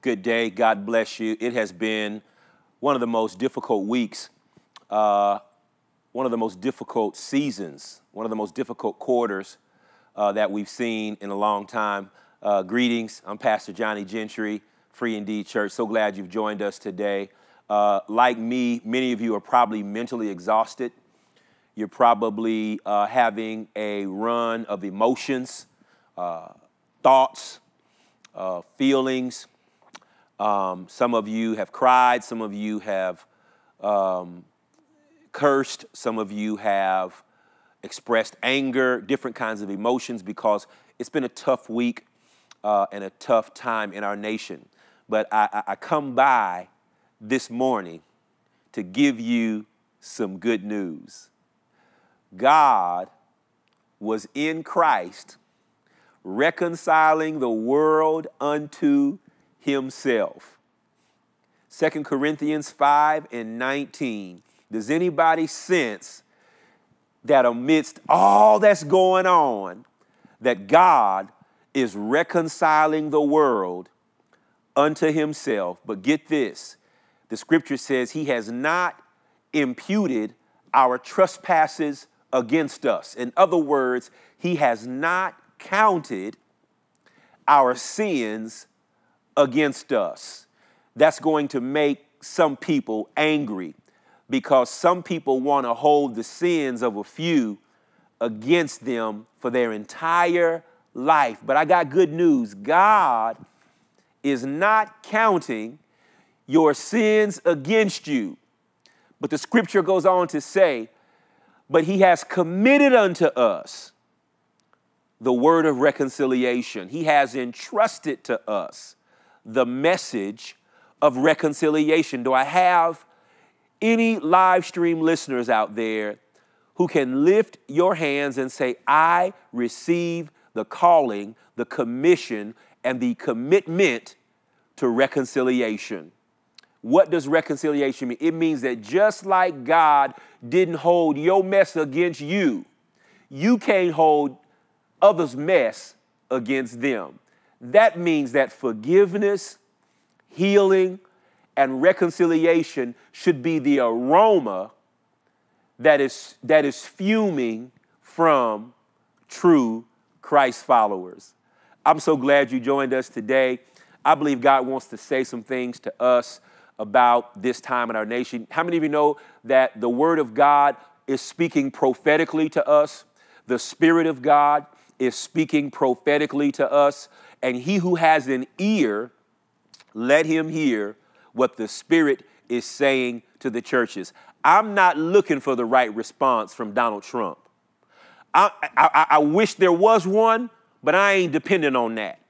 Good day. God bless you. It has been one of the most difficult weeks, uh, one of the most difficult seasons, one of the most difficult quarters uh, that we've seen in a long time. Uh, greetings. I'm Pastor Johnny Gentry, Free Indeed Church. So glad you've joined us today. Uh, like me, many of you are probably mentally exhausted. You're probably uh, having a run of emotions, uh, thoughts, feelings um, some of you have cried, some of you have um, cursed, some of you have expressed anger, different kinds of emotions because it's been a tough week uh, and a tough time in our nation. But I, I come by this morning to give you some good news. God was in Christ reconciling the world unto himself. 2 Corinthians 5 and 19. Does anybody sense that amidst all that's going on, that God is reconciling the world unto himself? But get this the scripture says he has not imputed our trespasses against us. In other words, he has not counted our sins against us. That's going to make some people angry because some people want to hold the sins of a few against them for their entire life. But I got good news God is not counting your sins against you. But the scripture goes on to say, but he has committed unto us the word of reconciliation. He has entrusted to us the message of reconciliation? Do I have any live stream listeners out there who can lift your hands and say, I receive the calling, the commission, and the commitment to reconciliation? What does reconciliation mean? It means that just like God didn't hold your mess against you, you can't hold others' mess against them. That means that forgiveness, healing, and reconciliation should be the aroma that is, that is fuming from true Christ followers. I'm so glad you joined us today. I believe God wants to say some things to us about this time in our nation. How many of you know that the Word of God is speaking prophetically to us? The Spirit of God is speaking prophetically to us. And he who has an ear, let him hear what the Spirit is saying to the churches. I'm not looking for the right response from Donald Trump. I, I, I wish there was one, but I ain't dependent on that.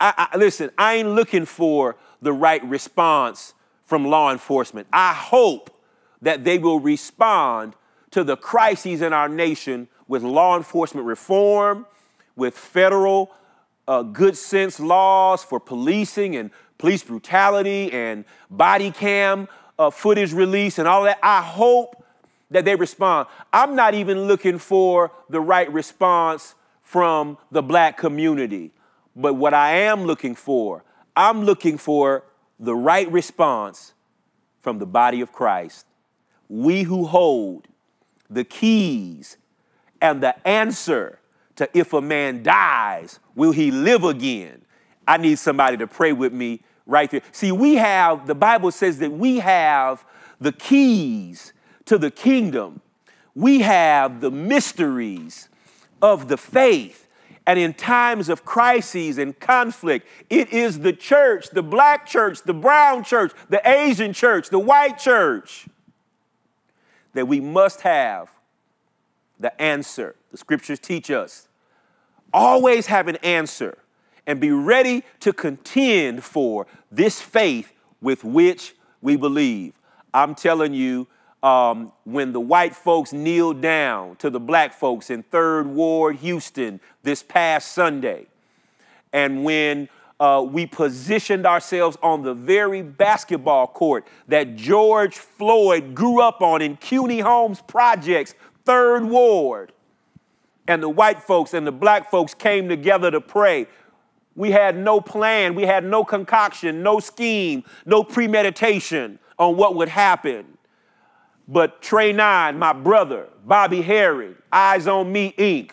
I, I, listen, I ain't looking for the right response from law enforcement. I hope that they will respond to the crises in our nation with law enforcement reform, with federal uh, good sense laws for policing and police brutality and body cam uh, footage release and all that. I hope that they respond. I'm not even looking for the right response from the black community. But what I am looking for, I'm looking for the right response from the body of Christ. We who hold the keys and the answer to if a man dies, will he live again? I need somebody to pray with me right there. See, we have, the Bible says that we have the keys to the kingdom, we have the mysteries of the faith. And in times of crises and conflict, it is the church, the black church, the brown church, the Asian church, the white church, that we must have the answer. The scriptures teach us. Always have an answer and be ready to contend for this faith with which we believe. I'm telling you, um, when the white folks kneeled down to the black folks in Third Ward, Houston, this past Sunday, and when uh, we positioned ourselves on the very basketball court that George Floyd grew up on in Cuney Homes Projects third ward. And the white folks and the black folks came together to pray. We had no plan, we had no concoction, no scheme, no premeditation on what would happen. But Trey Nine, my brother, Bobby Harry, Eyes on Me Inc.,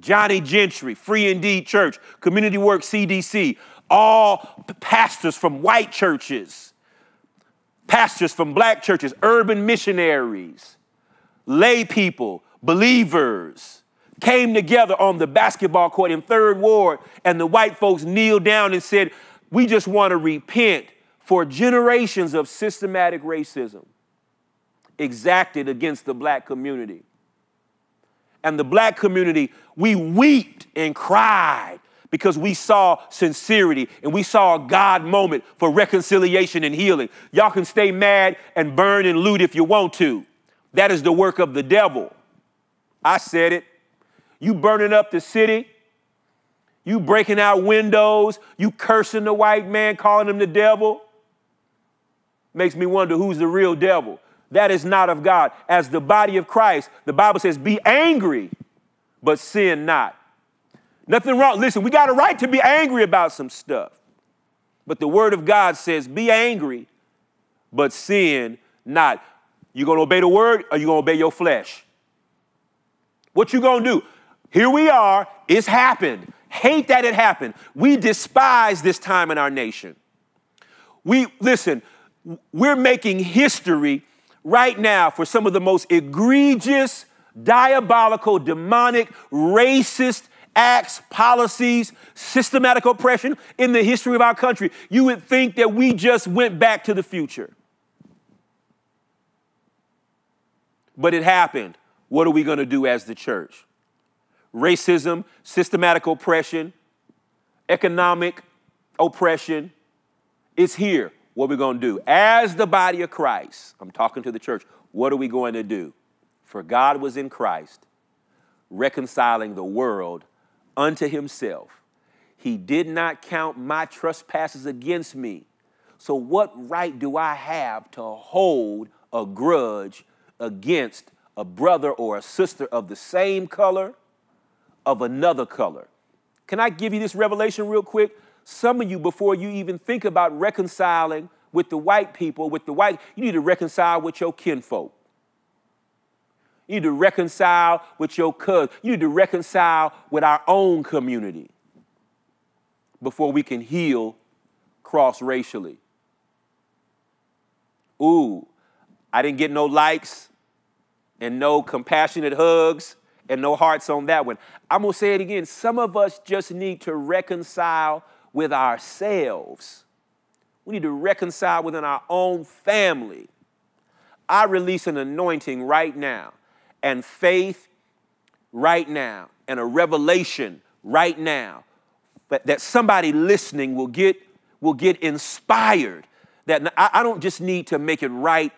Johnny Gentry, Free Indeed Church, Community Work CDC, all pastors from white churches, pastors from black churches, urban missionaries, lay people, believers came together on the basketball court in Third Ward, and the white folks kneeled down and said, We just want to repent for generations of systematic racism exacted against the black community. And the black community, we wept and cried because we saw sincerity and we saw a God moment for reconciliation and healing. Y'all can stay mad and burn and loot if you want to. That is the work of the devil. I said it. You burning up the city, you breaking out windows, you cursing the white man, calling him the devil. Makes me wonder who's the real devil. That is not of God. As the body of Christ, the Bible says, be angry, but sin not. Nothing wrong. Listen, we got a right to be angry about some stuff. But the word of God says, be angry, but sin not. You gonna obey the word or you gonna obey your flesh? What you gonna do? Here we are, it's happened. Hate that it happened. We despise this time in our nation. We, listen, we're making history right now for some of the most egregious, diabolical, demonic, racist acts, policies, systematic oppression in the history of our country. You would think that we just went back to the future. But it happened. What are we going to do as the church? Racism, systematic oppression, economic oppression, it's here what are we going to do? As the body of Christ, I'm talking to the church, what are we going to do? For God was in Christ, reconciling the world unto himself. He did not count my trespasses against me. So, what right do I have to hold a grudge against a brother or a sister of the same color, of another color? Can I give you this revelation real quick? Some of you, before you even think about reconciling with the white people, with the white, you need to reconcile with your kinfolk. You need to reconcile with your cousin. You need to reconcile with our own community before we can heal cross racially. Ooh, I didn't get no likes and no compassionate hugs and no hearts on that one. I'm gonna say it again. Some of us just need to reconcile with ourselves. We need to reconcile within our own family. I release an anointing right now, and faith right now, and a revelation right now that, that somebody listening will get, will get inspired. That I, I don't just need to make it right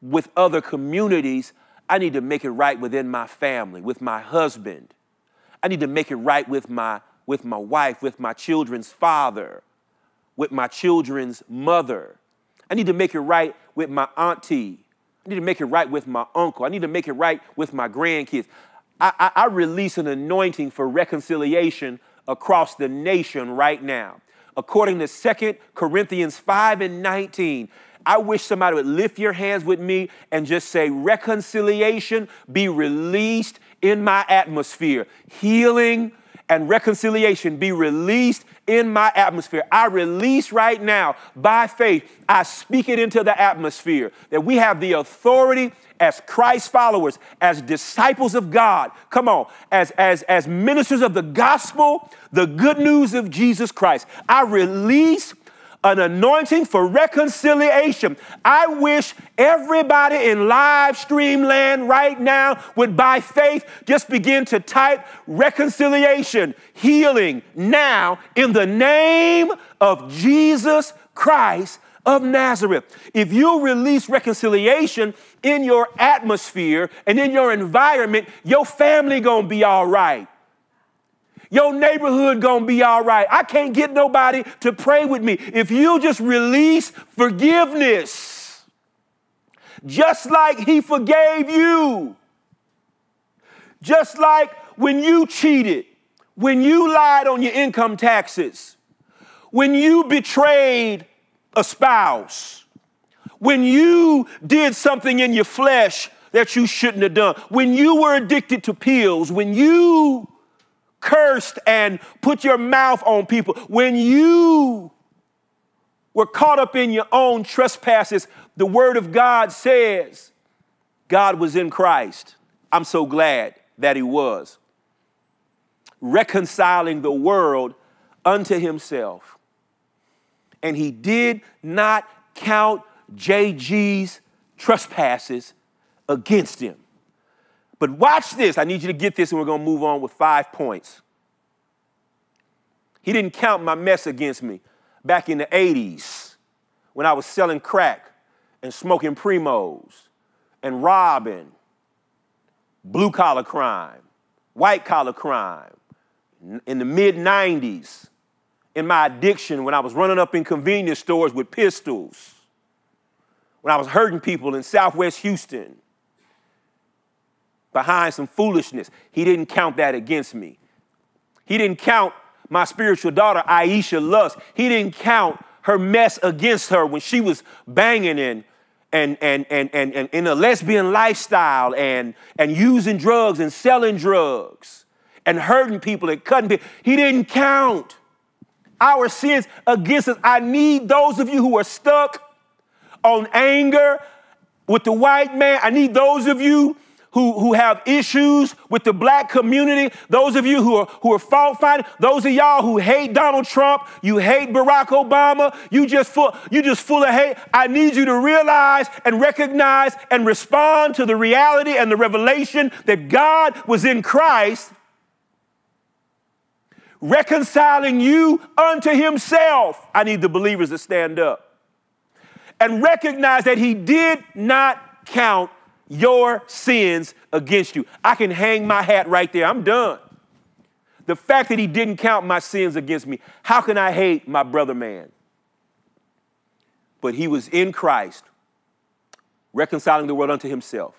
with other communities, I need to make it right within my family, with my husband. I need to make it right with my with my wife, with my children's father, with my children's mother. I need to make it right with my auntie. I need to make it right with my uncle. I need to make it right with my grandkids. I, I, I release an anointing for reconciliation across the nation right now. According to 2 Corinthians 5 and 19, I wish somebody would lift your hands with me and just say, reconciliation be released in my atmosphere. Healing and reconciliation be released in my atmosphere. I release right now by faith, I speak it into the atmosphere that we have the authority as Christ followers, as disciples of God, come on, as, as, as ministers of the gospel, the good news of Jesus Christ. I release an anointing for reconciliation. I wish everybody in live stream land right now would, by faith, just begin to type reconciliation, healing now in the name of Jesus Christ of Nazareth. If you release reconciliation in your atmosphere and in your environment, your family gonna be all right. Your neighborhood gonna be all right. I can't get nobody to pray with me. If you just release forgiveness, just like he forgave you, just like when you cheated, when you lied on your income taxes, when you betrayed a spouse, when you did something in your flesh that you shouldn't have done, when you were addicted to pills, when you cursed and put your mouth on people, when you were caught up in your own trespasses, the Word of God says God was in Christ. I'm so glad that He was. Reconciling the world unto Himself. And He did not count JG's trespasses against Him. But watch this. I need you to get this, and we're going to move on with five points. He didn't count my mess against me back in the 80s when I was selling crack and smoking primos and robbing, blue collar crime, white collar crime. In the mid 90s, in my addiction, when I was running up in convenience stores with pistols, when I was hurting people in Southwest Houston, behind some foolishness. He didn't count that against me. He didn't count my spiritual daughter, Aisha Lust. He didn't count her mess against her when she was banging and and, and, and, and, and in a lesbian lifestyle and, and using drugs and selling drugs and hurting people and cutting people. He didn't count our sins against us. I need those of you who are stuck on anger with the white man. I need those of you who, who have issues with the black community, those of you who are, who are fault finding, those of y'all who hate Donald Trump, you hate Barack Obama, you just full, you just full of hate. I need you to realize and recognize and respond to the reality and the revelation that God was in Christ reconciling you unto himself. I need the believers to stand up and recognize that he did not count your sins against you. I can hang my hat right there. I'm done. The fact that he didn't count my sins against me, how can I hate my brother man? But he was in Christ, reconciling the world unto himself,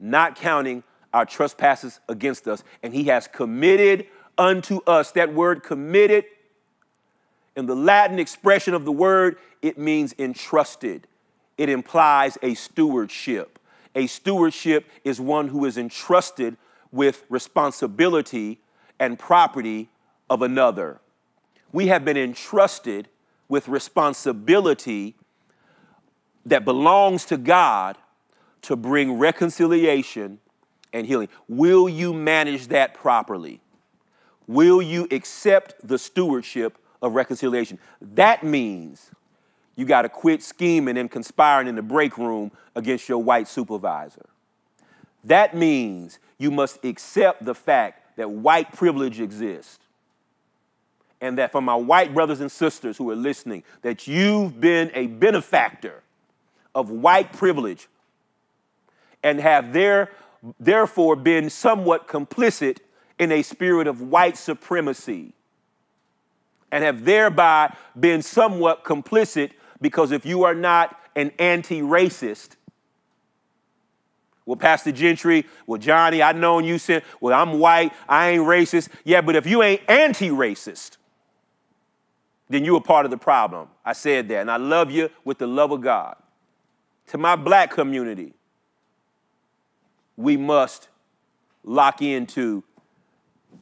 not counting our trespasses against us, and he has committed unto us. That word committed, in the Latin expression of the word, it means entrusted. It implies a stewardship. A stewardship is one who is entrusted with responsibility and property of another. We have been entrusted with responsibility that belongs to God to bring reconciliation and healing. Will you manage that properly? Will you accept the stewardship of reconciliation? That means you got to quit scheming and conspiring in the break room against your white supervisor. That means you must accept the fact that white privilege exists. And that for my white brothers and sisters who are listening, that you've been a benefactor of white privilege and have there, therefore been somewhat complicit in a spirit of white supremacy and have thereby been somewhat complicit because if you are not an anti racist, well, Pastor Gentry, well, Johnny, I've known you said, well, I'm white, I ain't racist. Yeah, but if you ain't anti racist, then you are part of the problem. I said that, and I love you with the love of God. To my black community, we must lock into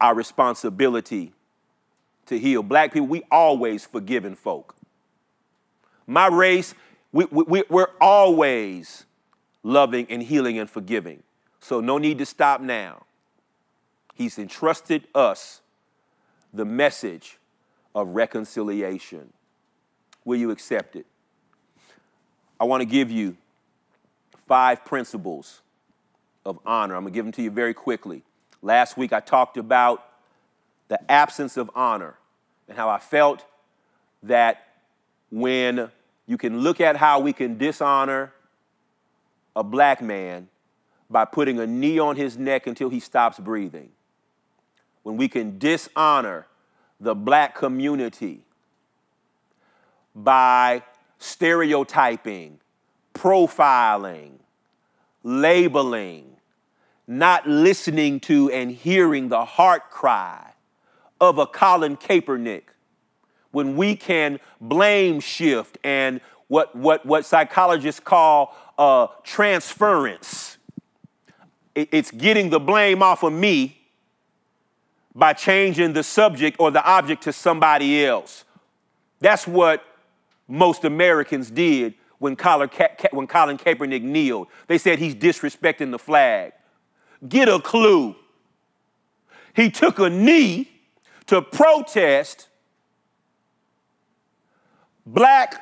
our responsibility to heal. Black people, we always forgiven folk. My race, we, we, we're always loving and healing and forgiving. So no need to stop now. He's entrusted us the message of reconciliation. Will you accept it? I want to give you five principles of honor. I'm going to give them to you very quickly. Last week I talked about the absence of honor and how I felt that when you can look at how we can dishonor a black man by putting a knee on his neck until he stops breathing. When we can dishonor the black community by stereotyping, profiling, labeling, not listening to and hearing the heart cry of a Colin Kaepernick, when we can blame shift and what, what, what psychologists call uh, transference. It, it's getting the blame off of me by changing the subject or the object to somebody else. That's what most Americans did when Colin, Ka- when Colin Kaepernick kneeled. They said he's disrespecting the flag. Get a clue. He took a knee to protest black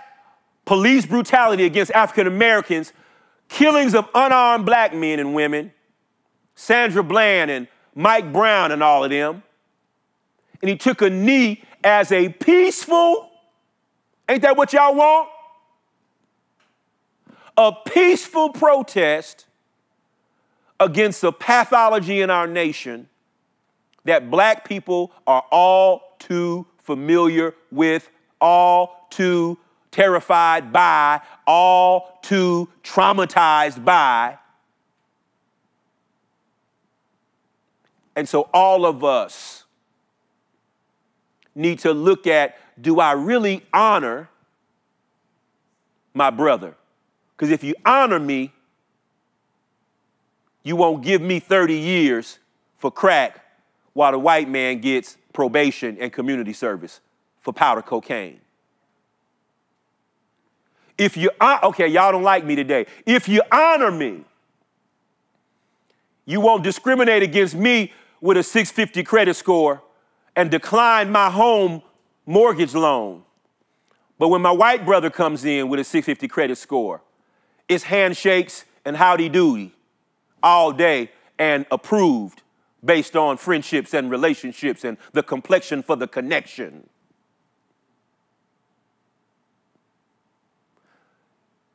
police brutality against African Americans, killings of unarmed black men and women, Sandra Bland and Mike Brown and all of them. And he took a knee as a peaceful, ain't that what y'all want? A peaceful protest against the pathology in our nation that black people are all too familiar with, all too terrified by, all too traumatized by. And so all of us need to look at do I really honor my brother? Because if you honor me, you won't give me 30 years for crack while the white man gets probation and community service for powder cocaine. If you, uh, okay, y'all don't like me today. If you honor me, you won't discriminate against me with a 650 credit score and decline my home mortgage loan. But when my white brother comes in with a 650 credit score, it's handshakes and howdy doody all day and approved based on friendships and relationships and the complexion for the connection.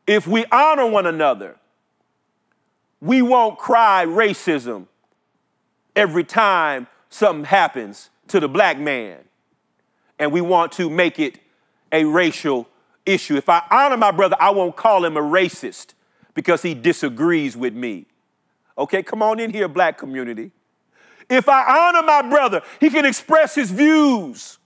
If we honor one another, we won't cry racism every time something happens to the black man. And we want to make it a racial issue. If I honor my brother, I won't call him a racist because he disagrees with me. Okay, come on in here, black community. If I honor my brother, he can express his views,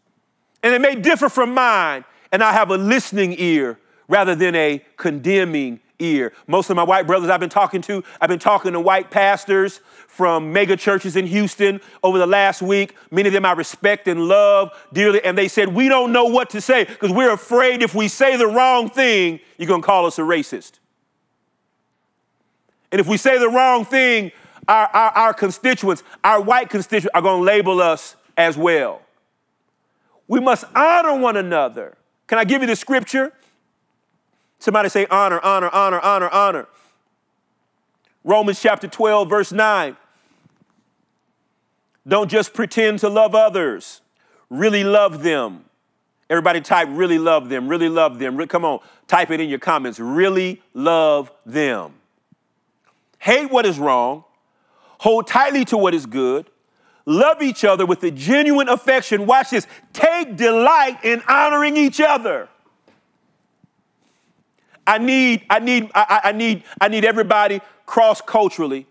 and it may differ from mine, and I have a listening ear rather than a condemning ear. Most of my white brothers I've been talking to, I've been talking to white pastors from mega churches in Houston over the last week. Many of them I respect and love dearly, and they said, We don't know what to say because we're afraid if we say the wrong thing, you're going to call us a racist. And if we say the wrong thing, our, our, our constituents, our white constituents, are going to label us as well. We must honor one another. Can I give you the scripture? Somebody say honor, honor, honor, honor, honor. Romans chapter 12, verse 9. Don't just pretend to love others, really love them. Everybody type really love them, really love them. Come on, type it in your comments. Really love them. Hate what is wrong, hold tightly to what is good, love each other with a genuine affection. Watch this. Take delight in honoring each other. I need, I need, I, I need, I need everybody cross-culturally,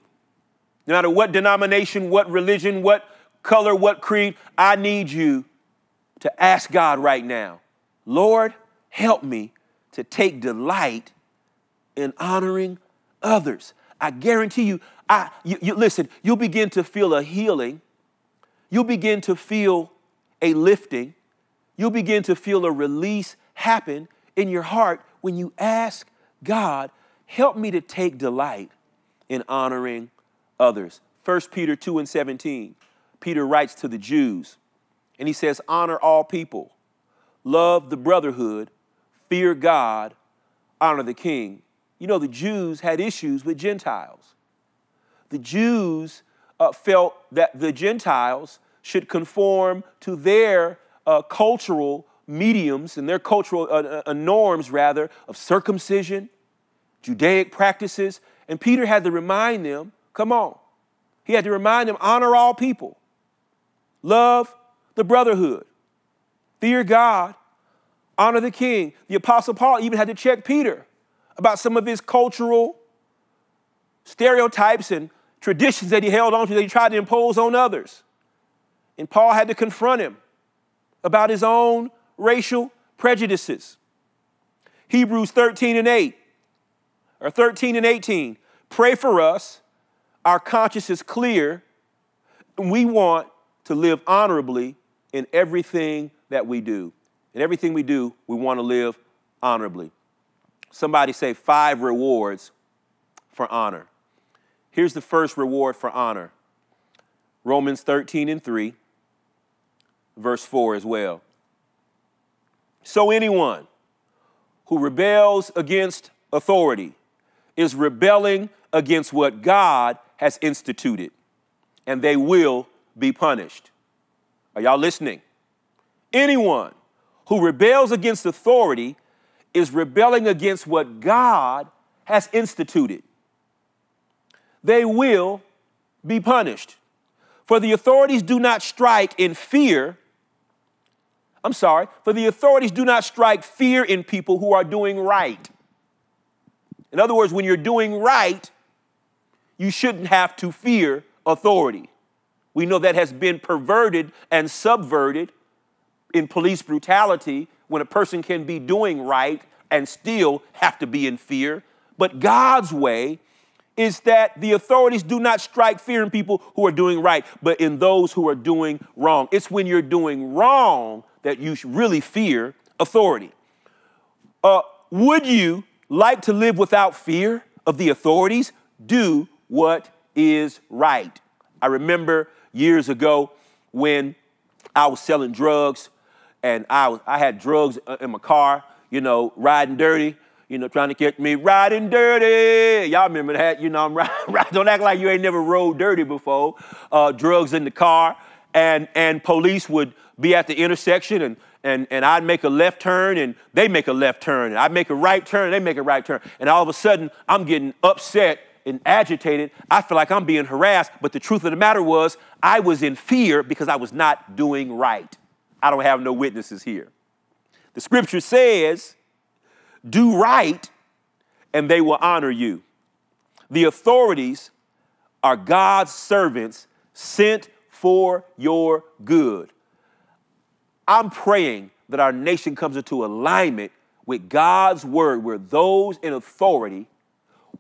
no matter what denomination, what religion, what color, what creed, I need you to ask God right now, Lord, help me to take delight in honoring others. I guarantee you, I, you, you, listen, you'll begin to feel a healing. You'll begin to feel a lifting. You'll begin to feel a release happen in your heart when you ask God, help me to take delight in honoring others. 1 Peter 2 and 17, Peter writes to the Jews, and he says, Honor all people, love the brotherhood, fear God, honor the king. You know, the Jews had issues with Gentiles. The Jews uh, felt that the Gentiles should conform to their uh, cultural mediums and their cultural uh, uh, norms, rather, of circumcision, Judaic practices. And Peter had to remind them come on. He had to remind them honor all people, love the brotherhood, fear God, honor the king. The Apostle Paul even had to check Peter about some of his cultural stereotypes and traditions that he held on to that he tried to impose on others. And Paul had to confront him about his own racial prejudices. Hebrews 13 and 8, or 13 and 18. Pray for us. Our conscience is clear. And we want to live honorably in everything that we do. In everything we do, we want to live honorably. Somebody say five rewards for honor. Here's the first reward for honor Romans 13 and 3, verse 4 as well. So anyone who rebels against authority is rebelling against what God has instituted, and they will be punished. Are y'all listening? Anyone who rebels against authority is rebelling against what God has instituted. They will be punished. For the authorities do not strike in fear. I'm sorry, for the authorities do not strike fear in people who are doing right. In other words, when you're doing right, you shouldn't have to fear authority. We know that has been perverted and subverted in police brutality when a person can be doing right and still have to be in fear. But God's way is that the authorities do not strike fear in people who are doing right, but in those who are doing wrong. It's when you're doing wrong that you really fear authority. Uh, would you like to live without fear of the authorities? Do what is right. I remember years ago when I was selling drugs and I, was, I had drugs uh, in my car, you know, riding dirty, you know, trying to catch me riding dirty. Y'all remember that? You know, I'm riding. Don't act like you ain't never rode dirty before. Uh, drugs in the car, and and police would be at the intersection, and and and I'd make a left turn, and they make a left turn, and I'd make a right turn, and they make a right turn, and all of a sudden I'm getting upset and agitated. I feel like I'm being harassed, but the truth of the matter was, I was in fear because I was not doing right. I don't have no witnesses here. The scripture says, do right and they will honor you. The authorities are God's servants sent for your good. I'm praying that our nation comes into alignment with God's word, where those in authority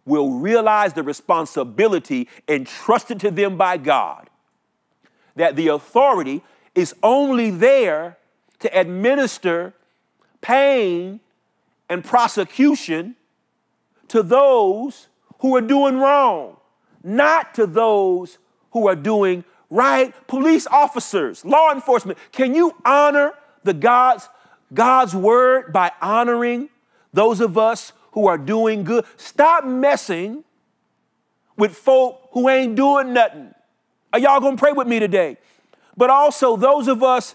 will realize the responsibility entrusted to them by God. That the authority is only there to administer pain and prosecution to those who are doing wrong, not to those who are doing right. Police officers, law enforcement, can you honor the God's God's word by honoring those of us who are doing good. Stop messing with folk who ain't doing nothing. Are y'all gonna pray with me today? But also, those of us,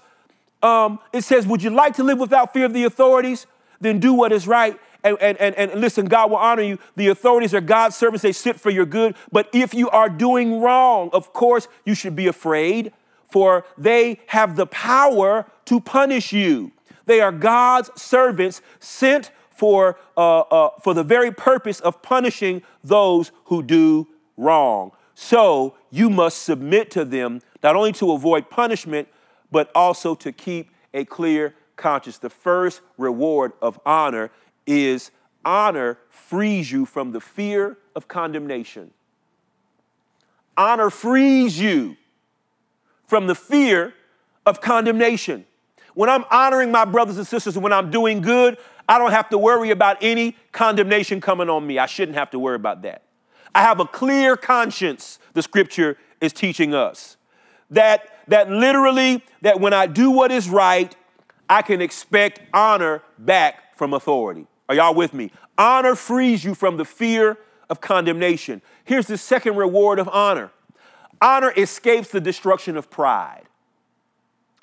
um, it says, Would you like to live without fear of the authorities? Then do what is right. And, and, and, listen, God will honor you. The authorities are God's servants, they sit for your good. But if you are doing wrong, of course, you should be afraid, for they have the power to punish you. They are God's servants sent for, uh, uh, for the very purpose of punishing those who do wrong. So you must submit to them, not only to avoid punishment, but also to keep a clear conscience. The first reward of honor is honor frees you from the fear of condemnation. Honor frees you from the fear of condemnation. When I'm honoring my brothers and sisters and when I'm doing good, I don't have to worry about any condemnation coming on me. I shouldn't have to worry about that. I have a clear conscience, the scripture is teaching us. That, that literally, that when I do what is right, I can expect honor back from authority. Are y'all with me? Honor frees you from the fear of condemnation. Here's the second reward of honor honor escapes the destruction of pride.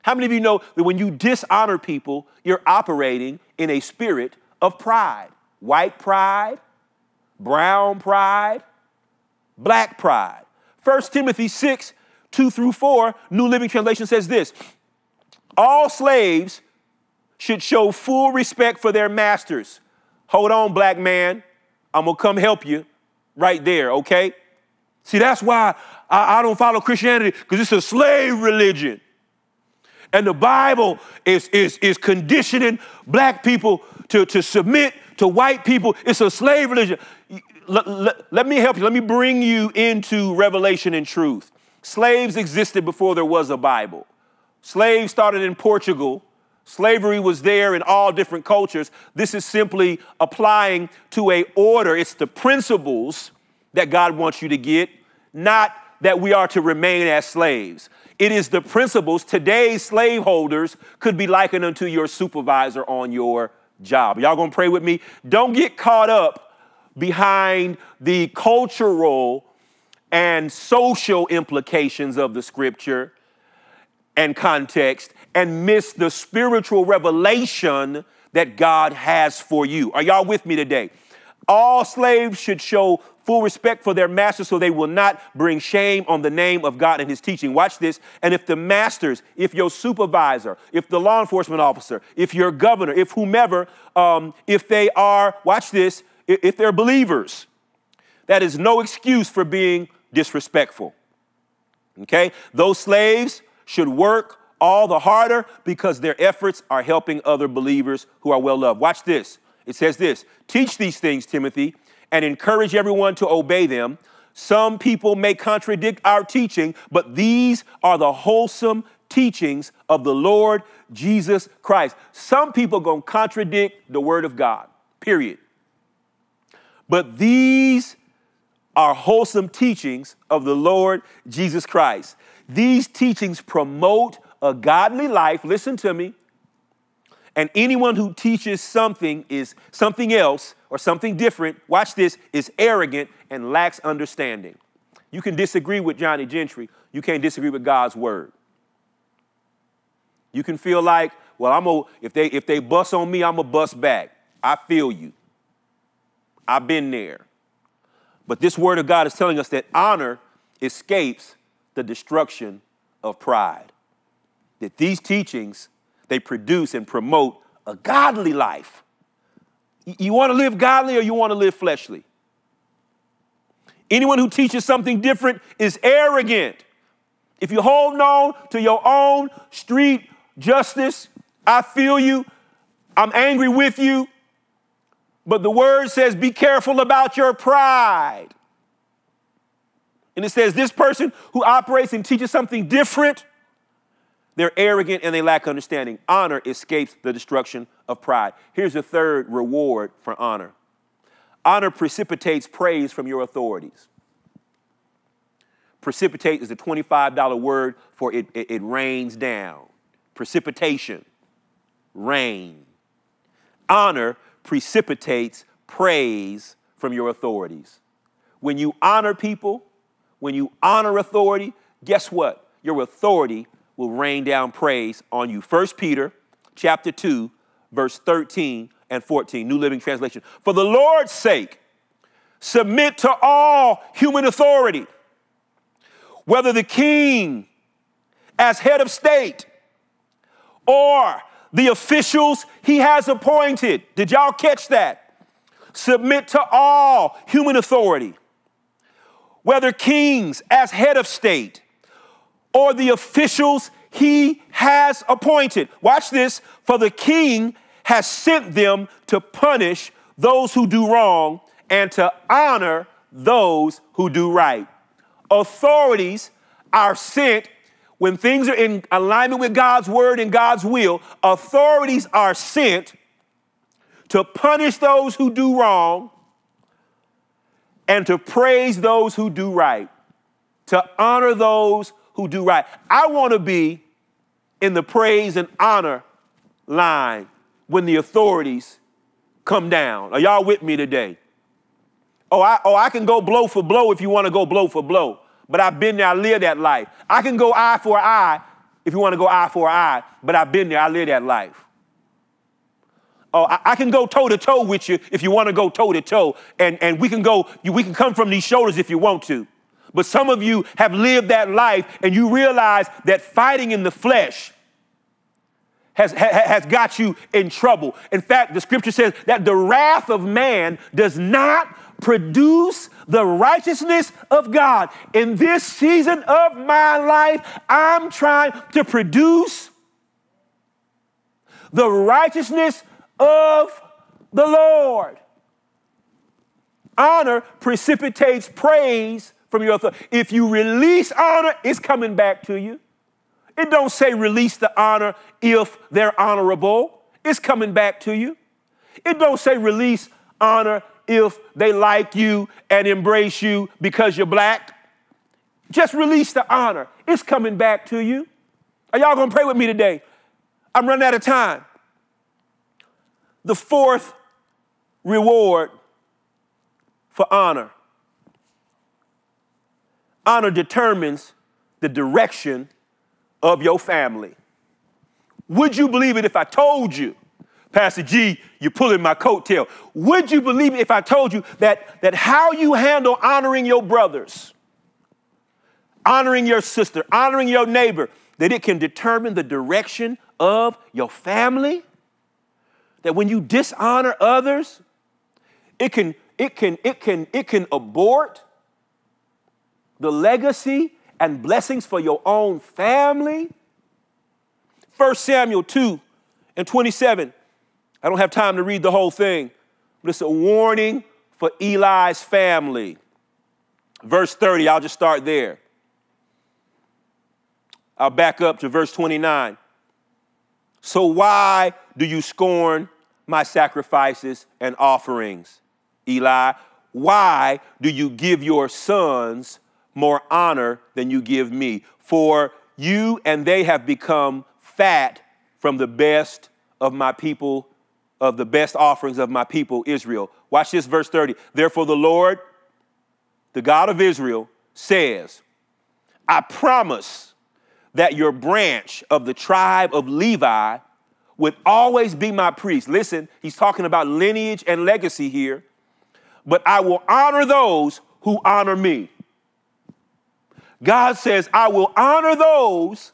How many of you know that when you dishonor people, you're operating in a spirit of pride? White pride, brown pride, black pride. 1 Timothy 6, 2 through 4, New Living Translation says this All slaves should show full respect for their masters. Hold on, black man. I'm gonna come help you right there, okay? See, that's why I, I don't follow Christianity, because it's a slave religion. And the Bible is, is, is conditioning black people to, to submit to white people. It's a slave religion. Let, me help you. Let me bring you into revelation and truth. Slaves existed before there was a Bible. Slaves started in Portugal. Slavery was there in all different cultures. This is simply applying to a order. It's the principles that God wants you to get, not that we are to remain as slaves. It is the principles. Today's slaveholders could be likened unto your supervisor on your job. Y'all gonna pray with me? Don't get caught up behind the cultural and social implications of the scripture and context and miss the spiritual revelation that God has for you. Are y'all with me today? All slaves should show full respect for their masters so they will not bring shame on the name of God and his teaching. Watch this. And if the masters, if your supervisor, if the law enforcement officer, if your governor, if whomever, um, if they are, watch this, if they're believers, that is no excuse for being disrespectful. Okay? Those slaves should work all the harder because their efforts are helping other believers who are well loved. Watch this. It says this Teach these things, Timothy, and encourage everyone to obey them. Some people may contradict our teaching, but these are the wholesome teachings of the Lord Jesus Christ. Some people going to contradict the word of God, period. But these are wholesome teachings of the Lord Jesus Christ. These teachings promote a godly life. Listen to me. And anyone who teaches something is something else or something different, watch this, is arrogant and lacks understanding. You can disagree with Johnny Gentry, you can't disagree with God's word. You can feel like, well, I'm a, if they if they bust on me, I'm a bust back. I feel you. I've been there. But this word of God is telling us that honor escapes the destruction of pride. That these teachings, they produce and promote a godly life you want to live godly or you want to live fleshly? Anyone who teaches something different is arrogant. If you hold on to your own street justice, I feel you. I'm angry with you. But the word says, be careful about your pride. And it says, this person who operates and teaches something different they're arrogant and they lack understanding. Honor escapes the destruction of pride. Here's the third reward for honor honor precipitates praise from your authorities. Precipitate is a $25 word for it, it, it rains down. Precipitation, rain. Honor precipitates praise from your authorities. When you honor people, when you honor authority, guess what? Your authority will rain down praise on you. 1 Peter chapter 2, verse 13 and 14, New Living Translation. For the Lord's sake, submit to all human authority, whether the king as head of state or the officials he has appointed. Did y'all catch that? Submit to all human authority, whether kings as head of state or the officials he has appointed. Watch this. For the king has sent them to punish those who do wrong and to honor those who do right. Authorities are sent when things are in alignment with God's word and God's will. Authorities are sent to punish those who do wrong and to praise those who do right, to honor those who do right. I want to be in the praise and honor line when the authorities come down. Are y'all with me today? Oh, I, oh, I can go blow for blow if you want to go blow for blow. But I've been there, I live that life. I can go eye for eye if you want to go eye for eye, but I've been there, I live that life. Oh, I, I can go toe to toe with you if you want to go toe to toe, and, and we can go, we can come from these shoulders if you want to. But some of you have lived that life and you realize that fighting in the flesh has, has got you in trouble. In fact, the scripture says that the wrath of man does not produce the righteousness of God. In this season of my life, I'm trying to produce the righteousness of the Lord. Honor precipitates praise from your authority. If you release honor, it's coming back to you. It don't say release the honor if they're honorable. It's coming back to you. It don't say release honor if they like you and embrace you because you're black. Just release the honor. It's coming back to you. Are y'all gonna pray with me today? I'm running out of time. The fourth reward for honor honor determines the direction of your family. Would you believe it if I told you, Pastor G, you're pulling my coattail? Would you believe me if I told you that, that how you handle honoring your brothers, honoring your sister, honoring your neighbor, that it can determine the direction of your family? That when you dishonor others, it can, it can, it can, it can abort the legacy and blessings for your own family. 1 Samuel 2 and 27. I don't have time to read the whole thing, but it's a warning for Eli's family. Verse 30, I'll just start there. I'll back up to verse 29. So why do you scorn my sacrifices and offerings, Eli? Why do you give your sons more honor than you give me? For you and they have become fat from the best of my people, of the best offerings of my people, Israel. Watch this, verse 30. Therefore, the Lord, the God of Israel, says, I promise that your branch of the tribe of Levi would always be my priest. Listen, he's talking about lineage and legacy here. But I will honor those who honor me. God says, I will honor those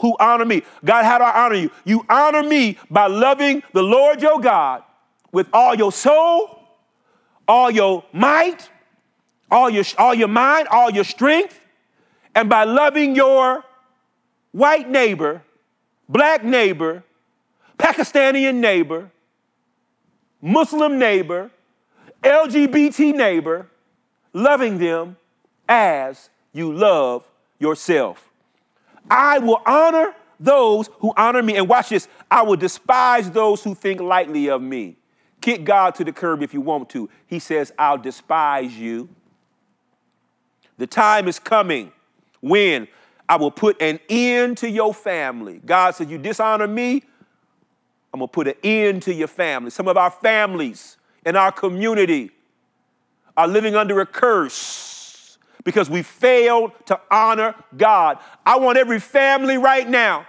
who honor me. God, how do I honor you? You honor me by loving the Lord your God with all your soul, all your might, all your, all your mind, all your strength, and by loving your white neighbor, black neighbor, Pakistani neighbor, Muslim neighbor, LGBT neighbor, loving them as you love yourself. I will honor those who honor me. And watch this I will despise those who think lightly of me. Kick God to the curb if you want to. He says, I'll despise you. The time is coming when I will put an end to your family. God said, You dishonor me, I'm gonna put an end to your family. Some of our families in our community are living under a curse because we failed to honor God. I want every family right now,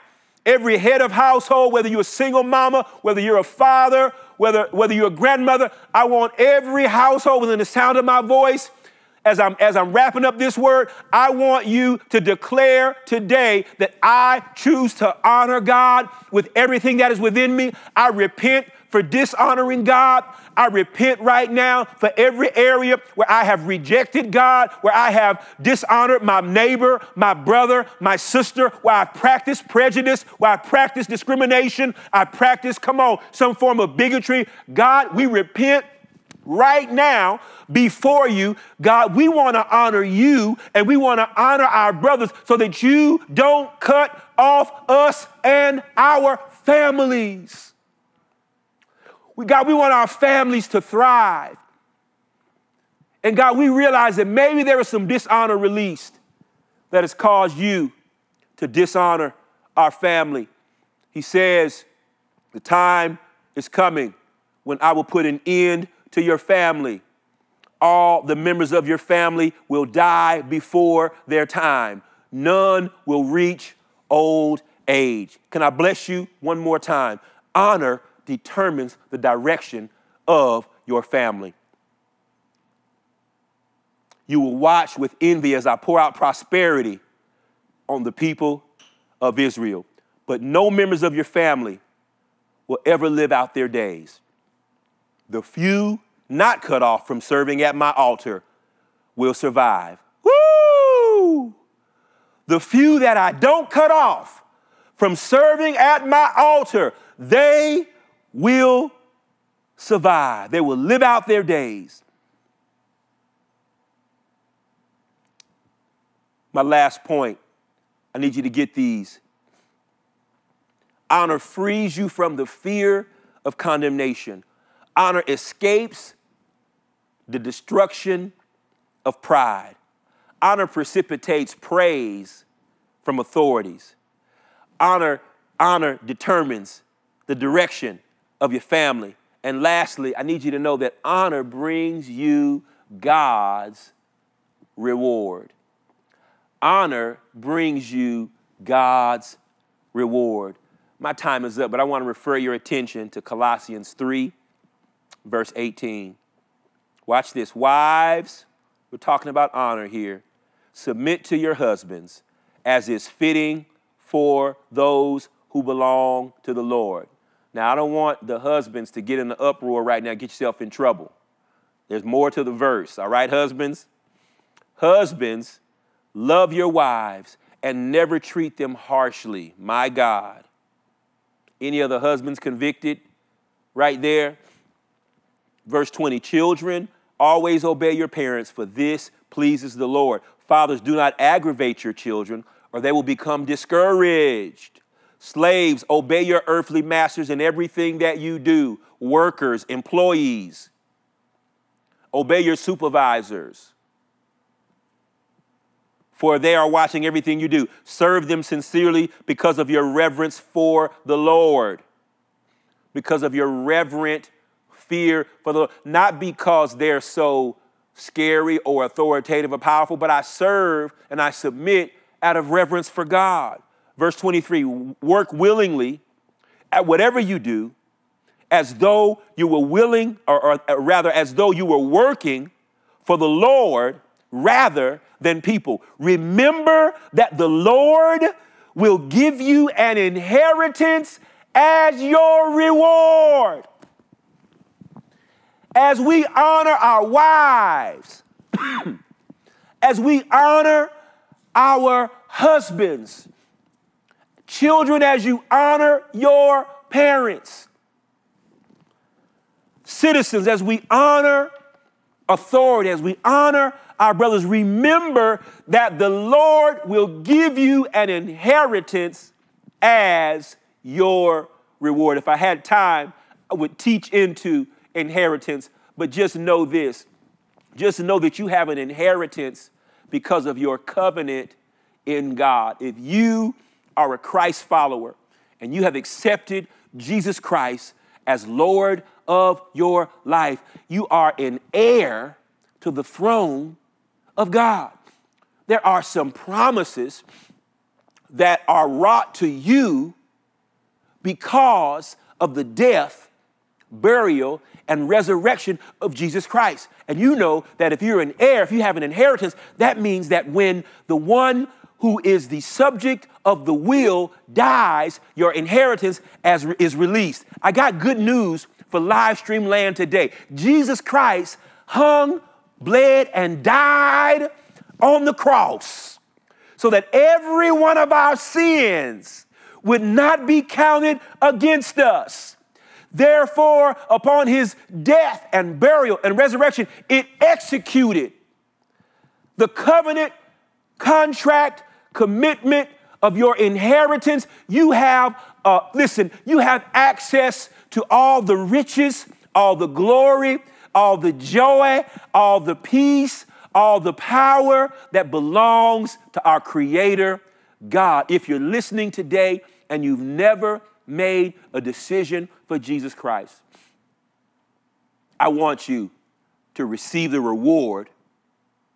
every head of household, whether you're a single mama, whether you're a father, whether, whether you're a grandmother, I want every household within the sound of my voice as I'm, as I'm wrapping up this word, I want you to declare today that I choose to honor God with everything that is within me. I repent for dishonoring God. I repent right now for every area where I have rejected God, where I have dishonored my neighbor, my brother, my sister, where I've practiced prejudice, where I've practiced discrimination, I practiced, come on, some form of bigotry. God, we repent right now before you. God, we want to honor you and we want to honor our brothers so that you don't cut off us and our families. We, God, we want our families to thrive. And God, we realize that maybe there is some dishonor released that has caused you to dishonor our family. He says, The time is coming when I will put an end to your family. All the members of your family will die before their time. None will reach old age. Can I bless you one more time? Honor determines the direction of your family. You will watch with envy as I pour out prosperity on the people of Israel. But no members of your family will ever live out their days. The few not cut off from serving at my altar will survive. Woo! The few that I don't cut off from serving at my altar, they will survive. They will live out their days. My last point, I need you to get these. Honor frees you from the fear of condemnation. Honor escapes the destruction of pride. Honor precipitates praise from authorities. Honor, honor determines the direction of your family. And lastly, I need you to know that honor brings you God's reward. Honor brings you God's reward. My time is up, but I want to refer your attention to Colossians 3, verse 18. Watch this. Wives, we're talking about honor here. Submit to your husbands as is fitting for those who belong to the Lord. Now, I don't want the husbands to get in the uproar right now, get yourself in trouble. There's more to the verse, all right, husbands? Husbands, love your wives and never treat them harshly. My God. Any other husbands convicted right there? Verse 20 Children, always obey your parents, for this pleases the Lord. Fathers, do not aggravate your children, or they will become discouraged. Slaves, obey your earthly masters in everything that you do. Workers, employees, obey your supervisors, for they are watching everything you do. Serve them sincerely because of your reverence for the Lord, because of your reverent fear for the Lord, not because they're so scary or authoritative or powerful, but I serve and I submit out of reverence for God. Verse 23 work willingly at whatever you do as though you were willing, or, or, uh, rather, as though you were working for the Lord rather than people. Remember that the Lord will give you an inheritance as your reward. As we honor our wives, as we honor our husbands, children, as you honor your parents, citizens, as we honor authority, as we honor our brothers, remember that the Lord will give you an inheritance as your reward. If I had time, I would teach into inheritance, but just know this just know that you have an inheritance because of your covenant in God. If you are a Christ follower and you have accepted Jesus Christ as Lord of your life, you are an heir to the throne of God. There are some promises that are wrought to you because of the death, burial, and resurrection of Jesus Christ. And you know that if you're an heir, if you have an inheritance, that means that when the one who is the subject of the will dies, your inheritance as is released. I got good news for live stream land today. Jesus Christ hung, bled, and died on the cross so that every one of our sins would not be counted against us. Therefore, upon his death and burial and resurrection, it executed the covenant, contract, commitment of your inheritance. You have, uh, listen, you have access to all the riches, all the glory, all the joy, all the peace, all the power that belongs to our Creator God. If you're listening today and you've never made a decision for Jesus Christ, I want you to receive the reward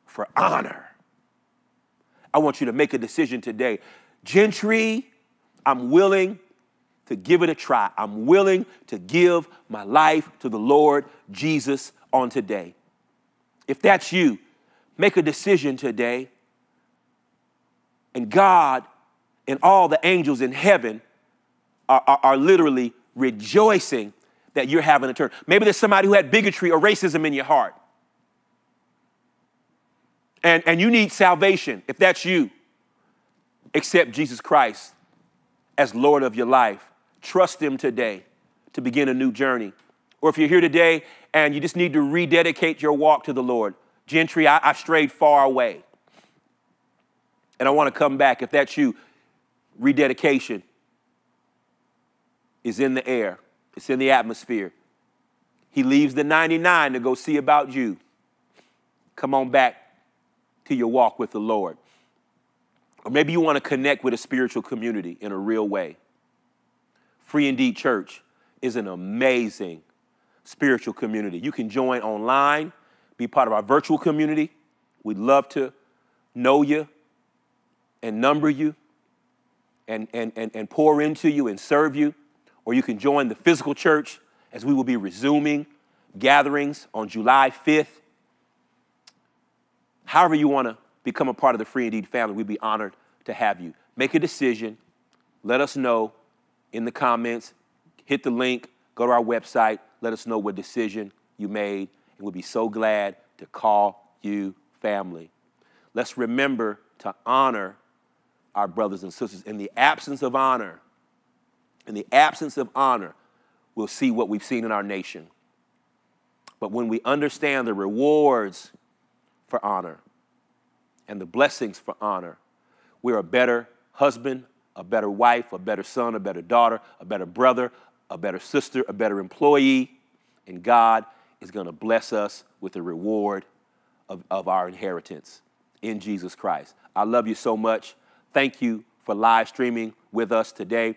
for honor. I want you to make a decision today. Gentry, I'm willing to give it a try. I'm willing to give my life to the Lord Jesus on today. If that's you, make a decision today. And God and all the angels in heaven are, are, are literally rejoicing that you're having a turn. Maybe there's somebody who had bigotry or racism in your heart. And, and you need salvation. If that's you, accept Jesus Christ as Lord of your life, trust Him today to begin a new journey. Or if you're here today and you just need to rededicate your walk to the Lord, Gentry, I, I strayed far away. And I want to come back. If that's you, rededication is in the air, it's in the atmosphere. He leaves the 99 to go see about you. Come on back to your walk with the Lord. Or maybe you want to connect with a spiritual community in a real way. Free Indeed Church is an amazing spiritual community. You can join online, be part of our virtual community. We'd love to know you and number you and, and, and, and pour into you and serve you. Or you can join the physical church as we will be resuming gatherings on July 5th. However, you want to become a part of the Free Indeed family, we'd be honored to have you. Make a decision. Let us know in the comments. Hit the link. Go to our website. Let us know what decision you made. And we'd be so glad to call you family. Let's remember to honor our brothers and sisters. In the absence of honor, in the absence of honor, we'll see what we've seen in our nation. But when we understand the rewards for honor and the blessings for honor, we're a better husband, a better wife, a better son, a better daughter, a better brother, a better sister, a better employee, and God is going to bless us with the reward of, of our inheritance in Jesus Christ. I love you so much. Thank you for live streaming with us today.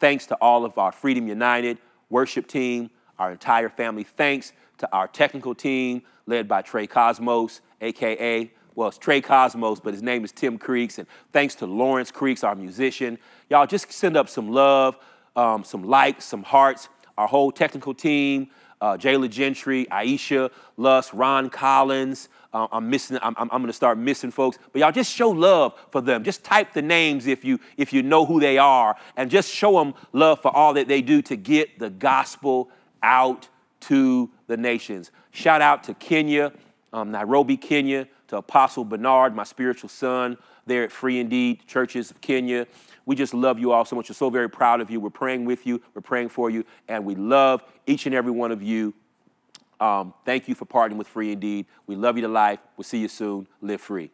Thanks to all of our Freedom United worship team, our entire family. Thanks to our technical team led by Trey Cosmos, AKA, well, it's Trey Cosmos, but his name is Tim Creeks. And thanks to Lawrence Creeks, our musician. Y'all just send up some love, um, some likes, some hearts. Our whole technical team, uh, Jayla Gentry, Aisha Luss, Ron Collins. Uh, I'm missing. I'm, I'm, I'm going to start missing folks, but y'all just show love for them. Just type the names if you if you know who they are, and just show them love for all that they do to get the gospel out to the nations. Shout out to Kenya, um, Nairobi, Kenya, to Apostle Bernard, my spiritual son there at Free Indeed Churches of Kenya. We just love you all so much. We're so very proud of you. We're praying with you. We're praying for you. And we love each and every one of you. Um, thank you for partnering with Free Indeed. We love you to life. We'll see you soon. Live free.